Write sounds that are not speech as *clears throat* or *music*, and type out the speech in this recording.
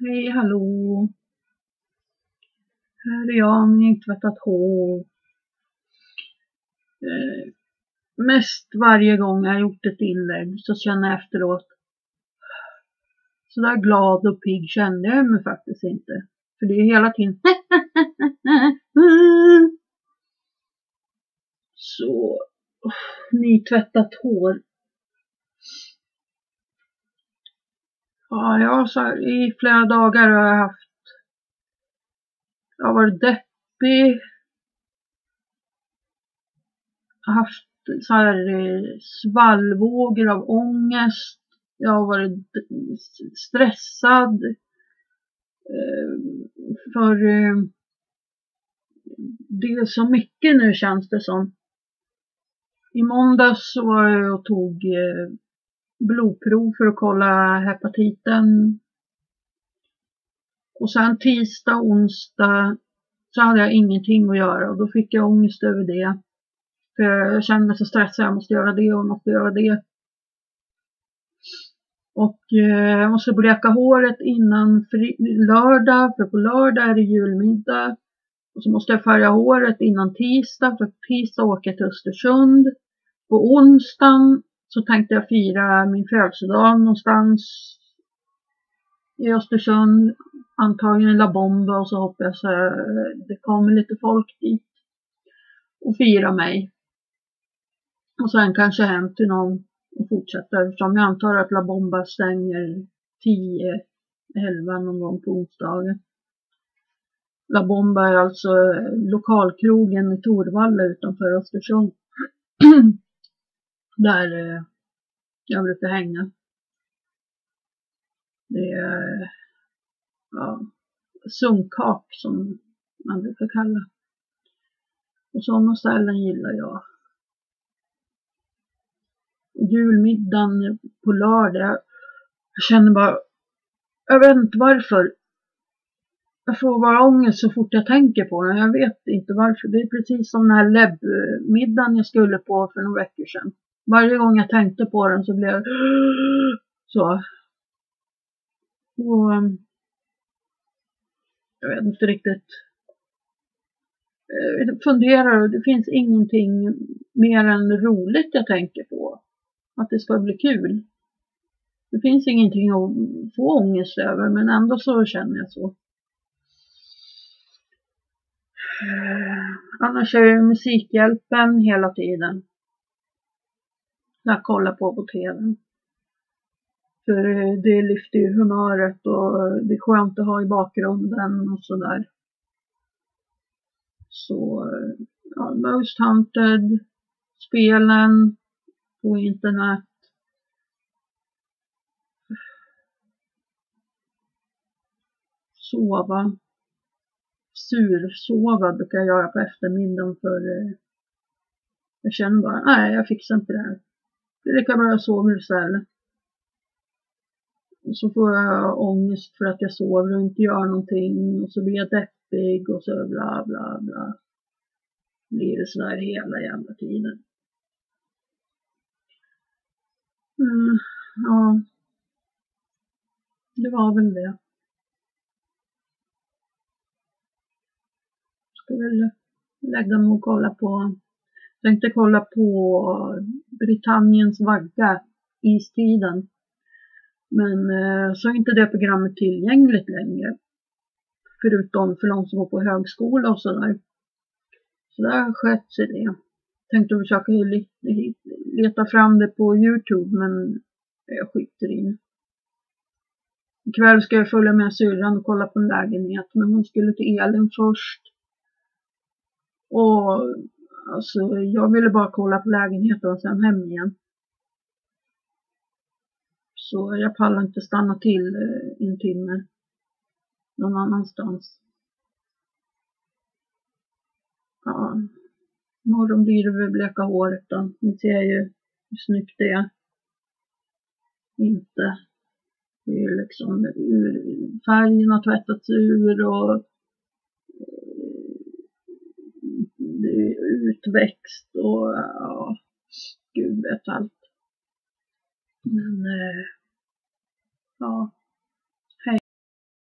Hej hallå! Här är jag med nytvättat hår. Eh, mest varje gång jag gjort ett inlägg så känner jag efteråt så där glad och pigg kände jag mig faktiskt inte. För det är hela tiden *laughs* Så nytvättat hår. Ja, jag så här, i flera dagar har jag haft jag har varit deppig. Jag har haft så här eh, svallvågor av ångest. Jag har varit stressad. Ehm, för eh, det är så mycket nu känns det som. I måndags så var jag och tog eh, blodprov för att kolla hepatiten. Och sen tisdag, onsdag så hade jag ingenting att göra och då fick jag ångest över det. För jag kände mig så stressad, jag måste göra det och måste göra det. Och eh, jag måste bleka håret innan lördag, för på lördag är det julmiddag. Och så måste jag färga håret innan tisdag, för på tisdag åker jag till Östersund. På onsdagen så tänkte jag fira min födelsedag någonstans i Östersund. Antagligen La Bomba och så hoppas jag det kommer lite folk dit och fira mig. Och sen kanske hem till någon och fortsätta eftersom jag antar att La Bomba stänger 10, 11 någon gång på onsdagen. La Bomba är alltså lokalkrogen i Torvalla utanför Östersund. *clears throat* Där eh, jag brukar hänga. Det är ja, sunkak som man brukar kalla. Och sådana ställen gillar jag. Julmiddagen på lördag. Jag känner bara, jag vet inte varför. Jag får bara ångest så fort jag tänker på den. Jag vet inte varför. Det är precis som den här lebbmiddagen jag skulle på för några veckor sedan. Varje gång jag tänkte på den så blev jag så. Och ehm, jag vet inte riktigt. Eh, jag funderar och det finns ingenting mer än roligt jag tänker på. Att det ska bli kul. Det finns ingenting att få ångest över men ändå så känner jag så. Eh, annars är det Musikhjälpen hela tiden jag kollar på på tvn. För eh, det lyfter ju humöret och eh, det är skönt att ha i bakgrunden och sådär. Så, eh, ja, Most Hunted, spelen på internet. Sova. Sursova brukar jag göra på eftermiddagen för jag känner bara, nej jag fixar inte det här. Det är lika bra jag sover istället. Och så får jag ångest för att jag sover och inte gör någonting och så blir jag deppig och så bla bla bla. Blir det sådär hela jävla tiden. Mm, ja. Det var väl det. Ska väl lägga mig och kolla på tänkte kolla på Britanniens vagga, Istiden. Men eh, så är inte det programmet tillgängligt längre. Förutom för de som går på högskola och sådär. Så där sköt sig det. Tänkte försöka leta fram det på Youtube men jag skiter i Ikväll ska jag följa med syrran och kolla på en lägenhet men hon skulle till Elin först. Och Alltså, jag ville bara kolla på lägenheten och sen hem igen. Så jag pallar inte stanna till eh, en timme någon annanstans. Ja, imorgon blir det väl bleka håret då. Ni ser ju hur snyggt det är. Inte. Det är liksom färgen har tvättats ur och utväxt och ja, gud vet allt. Men eh, ja,